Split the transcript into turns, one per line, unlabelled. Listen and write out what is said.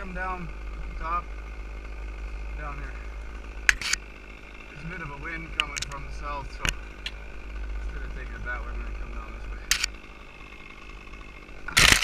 Come down top, down here. There's a bit of a wind coming from the south, so instead of taking it that way, I'm gonna come down this way.